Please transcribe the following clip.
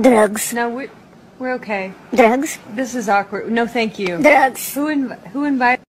Drugs. No, we're, we're okay. Drugs. This is awkward. No, thank you. Drugs. Who inv- who invited?